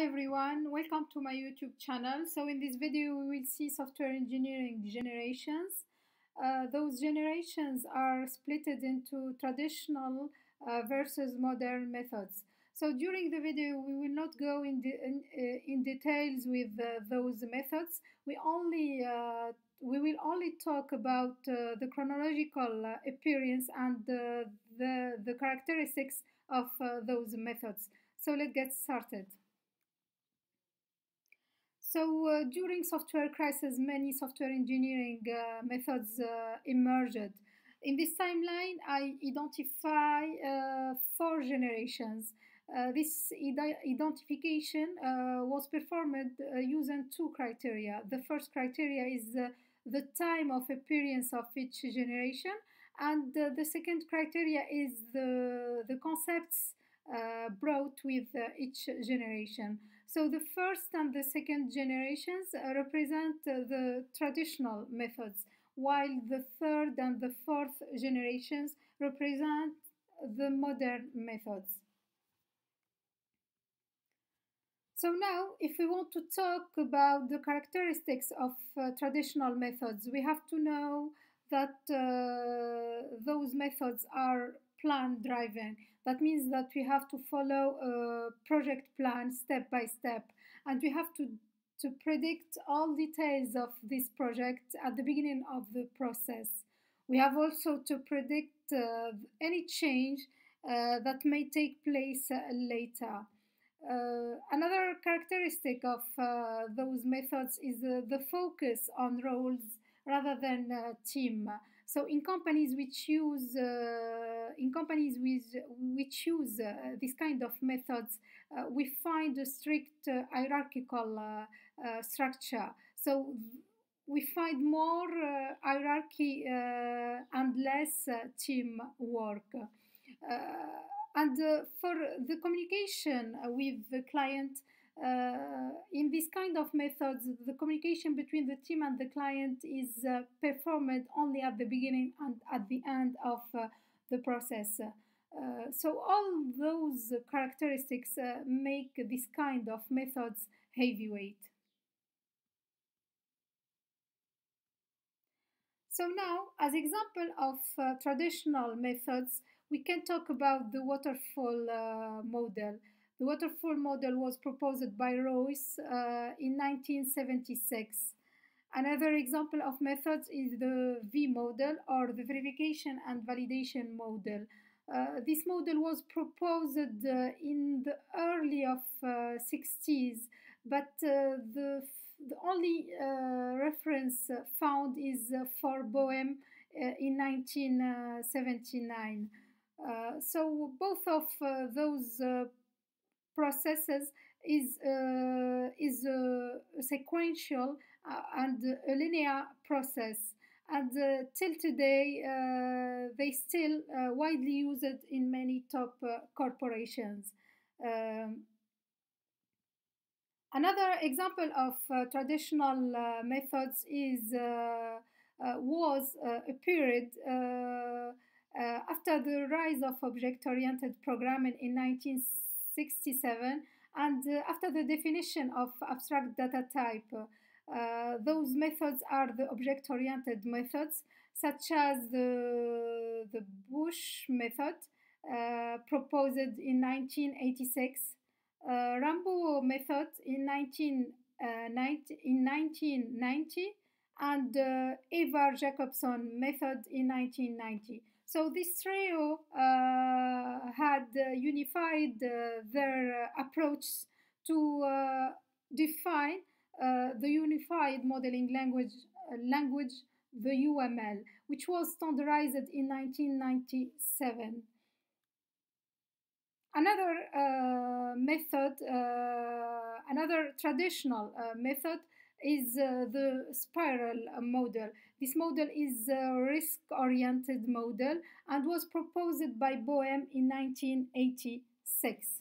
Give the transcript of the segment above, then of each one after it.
Hi everyone, welcome to my YouTube channel. So in this video we will see software engineering generations. Uh, those generations are split into traditional uh, versus modern methods. So during the video we will not go in, de in, uh, in details with uh, those methods. We only uh, we will only talk about uh, the chronological appearance and the, the characteristics of those methods. So let's get started. So uh, during software crisis, many software engineering uh, methods uh, emerged. In this timeline, I identify uh, four generations. Uh, this identification uh, was performed using two criteria. The first criteria is the time of appearance of each generation, and the second criteria is the, the concepts brought with each generation. So the first and the second generations uh, represent uh, the traditional methods, while the third and the fourth generations represent the modern methods. So now, if we want to talk about the characteristics of uh, traditional methods, we have to know that uh, those methods are plan driving. That means that we have to follow a project plan step by step, and we have to to predict all details of this project at the beginning of the process. We have also to predict uh, any change uh, that may take place uh, later. Uh, another characteristic of uh, those methods is the focus on roles rather than team. So in companies we choose uh, in companies with we choose uh, this kind of methods, uh, we find a strict uh, hierarchical uh, uh, structure. So we find more hierarchy and less teamwork. and for the communication with the client, uh, in this kind of methods, the communication between the team and the client is uh, performed only at the beginning and at the end of uh, the process. Uh, so all those characteristics uh, make this kind of methods heavyweight. So now, as example of uh, traditional methods, we can talk about the waterfall model. The waterfall model was proposed by Royce uh, in 1976. Another example of methods is the V model or the verification and validation model. Uh, this model was proposed uh, in the early of 60s, uh, but uh, the, the only uh, reference found is for Boehm in 1979. so both of those processes is uh, is a sequential uh, and a linear process. And uh, till today uh, they still uh, widely used in many top uh, corporations. Um, another example of traditional methods is was a period after the rise of object-oriented programming in 19 67 and uh, after the definition of abstract data type uh, those methods are the object-oriented methods such as the, the Booch method uh, proposed in 1986 uh, Rumbaugh method in 1990, uh, in 1990 and uh, Ivar Jacobson method in 1990 so this trio uh, had uh, unified uh, their approach to define the unified modeling language language the UML, which was standardized in 1997. Another uh, method, uh, another traditional uh, method is uh, the spiral model. This model is a risk-oriented model and was proposed by Boehm in 1986.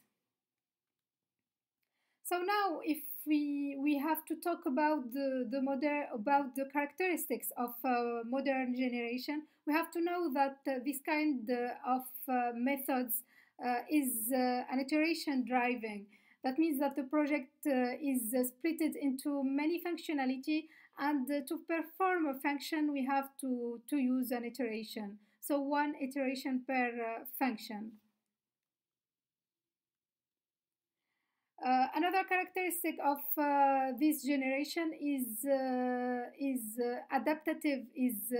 So now if we, we have to talk about the, the model, about the characteristics of uh, modern generation, we have to know that uh, this kind of uh, methods uh, is uh, an iteration driving. That means that the project uh, is uh, split into many functionality and uh, to perform a function we have to, to use an iteration. So one iteration per function. Uh, another characteristic of uh, this generation is uh, is adaptative is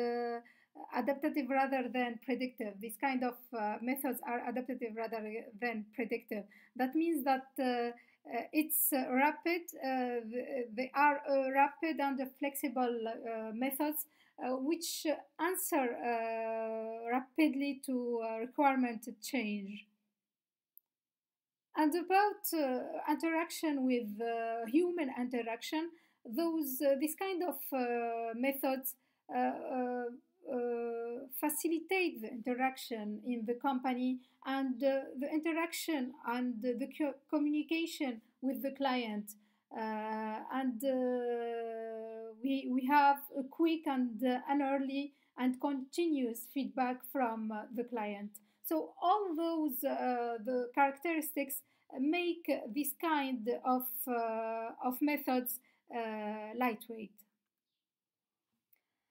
adaptative rather than predictive. These kind of uh, methods are adaptative rather than predictive. That means that it's rapid. they are rapid and flexible methods which answer rapidly to requirement change. And about uh, interaction with uh, human interaction, those uh, this kind of uh, methods uh, uh, facilitate the interaction in the company and the interaction and the, the communication with the client. and we, we have a quick and an early and continuous feedback from the client. So all those uh, the characteristics make this kind of, uh, of methods uh, lightweight.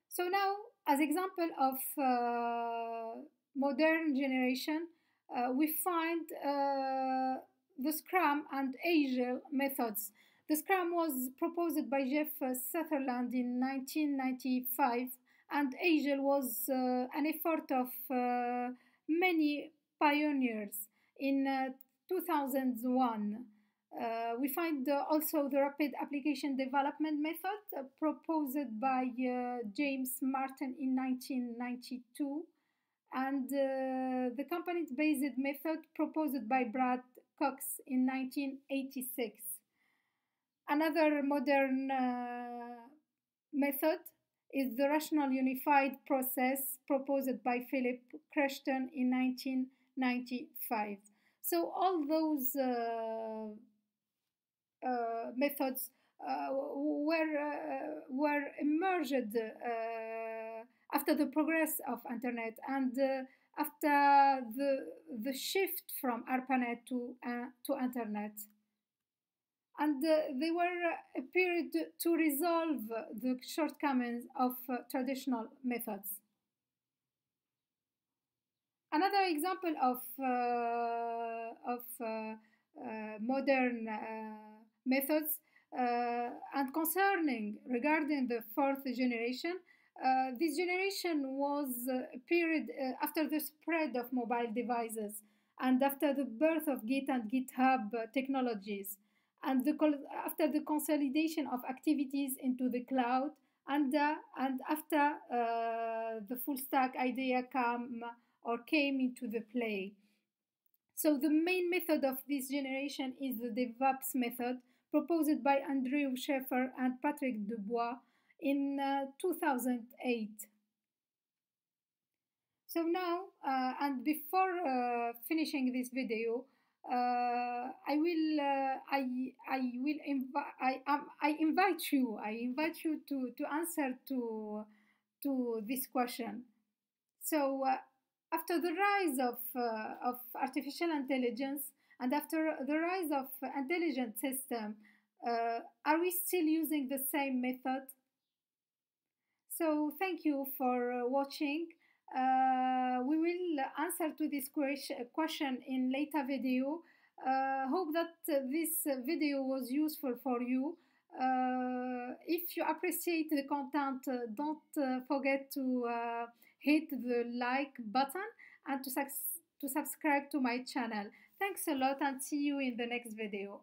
So now, as example of uh, modern generation, uh, we find uh, the Scrum and Agile methods. The Scrum was proposed by Jeff Sutherland in 1995, and Agile was an effort of many pioneers. In uh, 2001, uh, we find uh, also the rapid application development method uh, proposed by uh, James Martin in 1992 and uh, the component-based method proposed by Brad Cox in 1986. Another modern method is the rational unified process proposed by Philip Kruchten in 1995. So all those uh, uh, methods uh, were uh, were emerged uh, after the progress of internet and after the the shift from ARPANET to to internet and uh, they were a period to resolve the shortcomings of uh, traditional methods. Another example of, uh, of modern methods uh, and concerning regarding the fourth generation, uh, this generation was uh, a period after the spread of mobile devices and after the birth of Git and GitHub technologies and the, after the consolidation of activities into the cloud and, uh, and after uh, the full stack idea came or came into the play. So the main method of this generation is the DevOps method proposed by Andrew Shafer and Patrick Dubois in uh, 2008. So now, uh, and before uh, finishing this video, uh, I will uh, I I will invite I um, I invite you I invite you to to answer to to this question. So uh, after the rise of of artificial intelligence and after the rise of intelligent system, are we still using the same method? So thank you for watching. Uh, we will answer to this question in later video. Uh, hope that this video was useful for you. Uh, if you appreciate the content, uh, don't uh, forget to uh, hit the like button and to, to subscribe to my channel. Thanks a lot and see you in the next video.